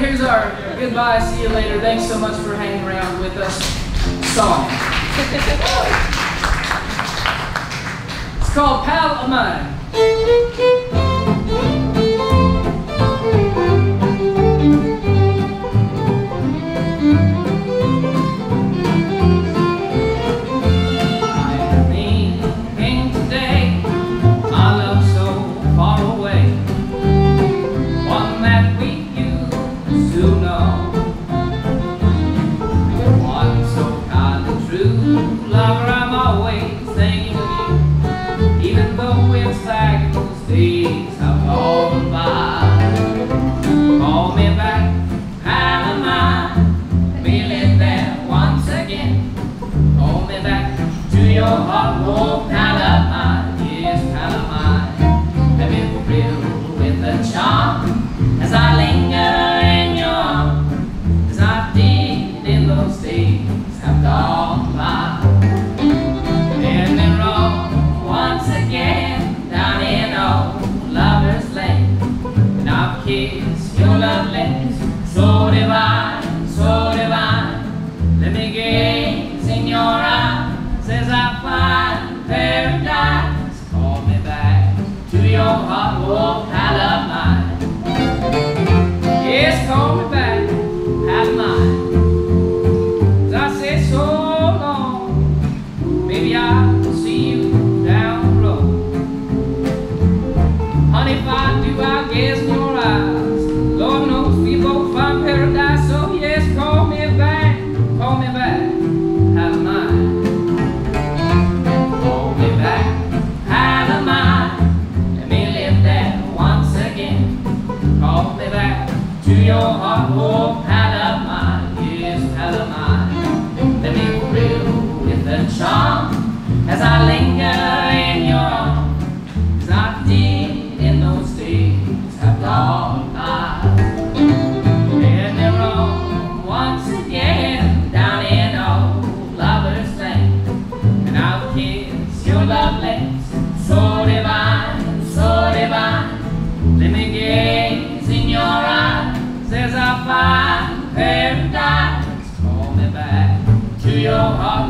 here's our goodbye, see you later, thanks so much for hanging around with us song. it's called Pal of Mine. to know. One so kind and true. Lover, I'm always thinking of you Even though it's like those days have gone by Call me back, there once again. Me back to your heart hot I love mine. Yes, call me back, have. I said so long, maybe I'll see you down. Honey, if I do, I guess your heart, oh Pal of Mine, Palomine. Let me with the charm as I linger in your arms. I did in those days, have done that. Here in Rome once again, down in old lovers' lane, and I'll kiss your love lips, so divine, so divine. Let me get. paradise. Call me back to your heart.